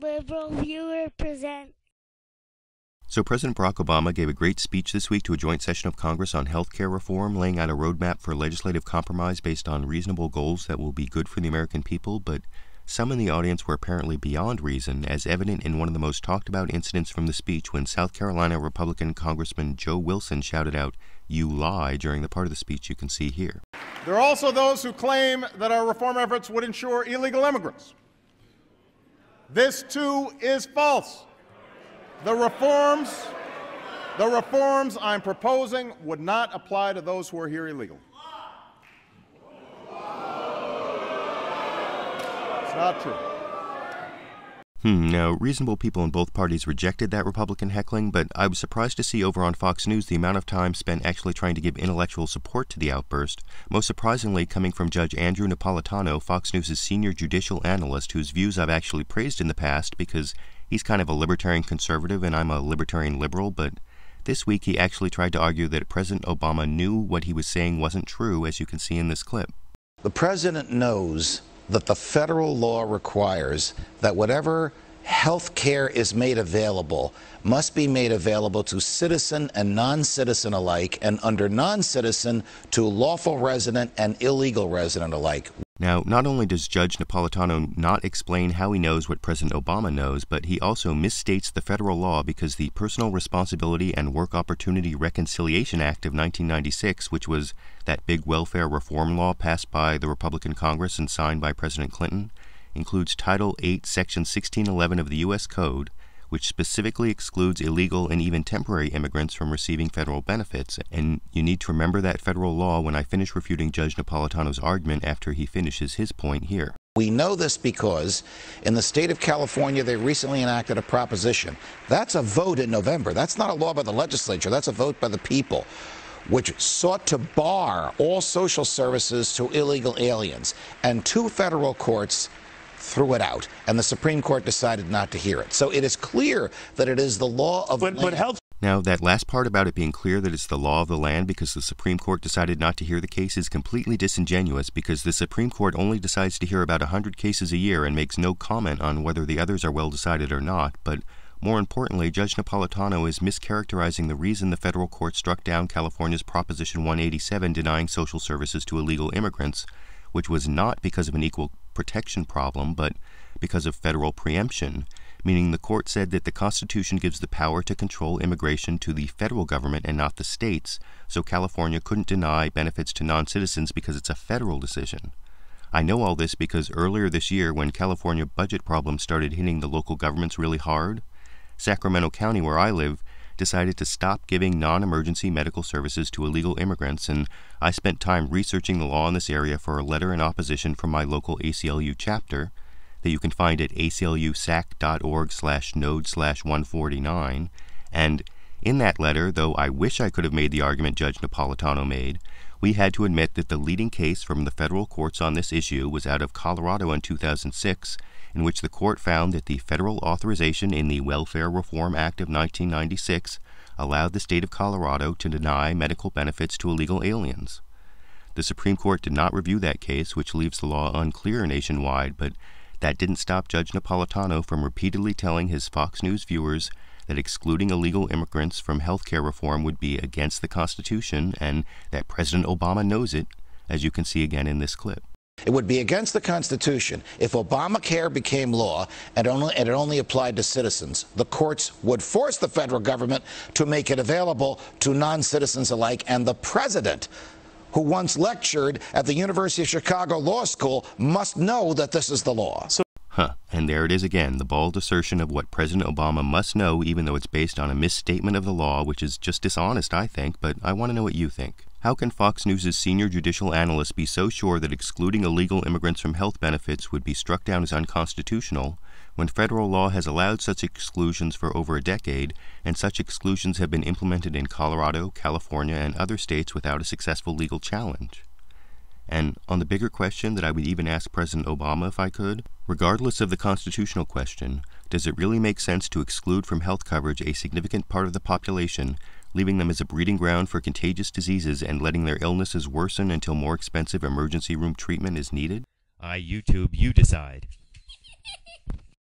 Liberal Viewer present. So, President Barack Obama gave a great speech this week to a joint session of Congress on health care reform, laying out a roadmap for legislative compromise based on reasonable goals that will be good for the American people. But some in the audience were apparently beyond reason, as evident in one of the most talked about incidents from the speech when South Carolina Republican Congressman Joe Wilson shouted out, You lie, during the part of the speech you can see here. There are also those who claim that our reform efforts would insure illegal immigrants. This too is false. The reforms, the reforms I'm proposing would not apply to those who are here illegally. It's not true. Hmm, now, reasonable people in both parties rejected that Republican heckling, but I was surprised to see over on Fox News the amount of time spent actually trying to give intellectual support to the outburst, most surprisingly coming from Judge Andrew Napolitano, Fox News' senior judicial analyst, whose views I've actually praised in the past because he's kind of a libertarian conservative and I'm a libertarian liberal, but this week he actually tried to argue that President Obama knew what he was saying wasn't true, as you can see in this clip. The president knows that the federal law requires that whatever health care is made available must be made available to citizen and non-citizen alike and under non-citizen to lawful resident and illegal resident alike. Now, not only does Judge Napolitano not explain how he knows what President Obama knows, but he also misstates the federal law because the Personal Responsibility and Work Opportunity Reconciliation Act of 1996, which was that big welfare reform law passed by the Republican Congress and signed by President Clinton, includes Title 8, Section 1611 of the U.S. Code, which specifically excludes illegal and even temporary immigrants from receiving federal benefits. And you need to remember that federal law when I finish refuting Judge Napolitano's argument after he finishes his point here. We know this because in the state of California, they recently enacted a proposition. That's a vote in November. That's not a law by the legislature, that's a vote by the people which sought to bar all social services to illegal aliens. And two federal courts threw it out, and the Supreme Court decided not to hear it. So it is clear that it is the law of but, the land. But health now, that last part about it being clear that it's the law of the land because the Supreme Court decided not to hear the case is completely disingenuous because the Supreme Court only decides to hear about 100 cases a year and makes no comment on whether the others are well decided or not. But more importantly, Judge Napolitano is mischaracterizing the reason the federal court struck down California's Proposition 187 denying social services to illegal immigrants, which was not because of an equal protection problem, but because of federal preemption, meaning the court said that the Constitution gives the power to control immigration to the federal government and not the states, so California couldn't deny benefits to non citizens because it's a federal decision. I know all this because earlier this year, when California budget problems started hitting the local governments really hard, Sacramento County, where I live, decided to stop giving non emergency medical services to illegal immigrants, and I spent time researching the law in this area for a letter in opposition from my local ACLU chapter that you can find at aclusac.org slash node slash 149. And in that letter, though I wish I could have made the argument Judge Napolitano made, we had to admit that the leading case from the federal courts on this issue was out of Colorado in 2006, in which the court found that the federal authorization in the Welfare Reform Act of 1996 allowed the state of Colorado to deny medical benefits to illegal aliens. The Supreme Court did not review that case, which leaves the law unclear nationwide, but that didn't stop Judge Napolitano from repeatedly telling his Fox News viewers that excluding illegal immigrants from health care reform would be against the Constitution and that President Obama knows it, as you can see again in this clip. It would be against the Constitution if Obamacare became law and, only, and it only applied to citizens. The courts would force the federal government to make it available to non citizens alike, and the president who once lectured at the University of Chicago Law School must know that this is the law. So Huh, and there it is again, the bald assertion of what President Obama must know, even though it's based on a misstatement of the law, which is just dishonest, I think, but I want to know what you think. How can Fox News' senior judicial analyst be so sure that excluding illegal immigrants from health benefits would be struck down as unconstitutional when federal law has allowed such exclusions for over a decade, and such exclusions have been implemented in Colorado, California, and other states without a successful legal challenge? And on the bigger question that I would even ask President Obama if I could, regardless of the constitutional question, does it really make sense to exclude from health coverage a significant part of the population, leaving them as a breeding ground for contagious diseases and letting their illnesses worsen until more expensive emergency room treatment is needed? I YouTube, you decide.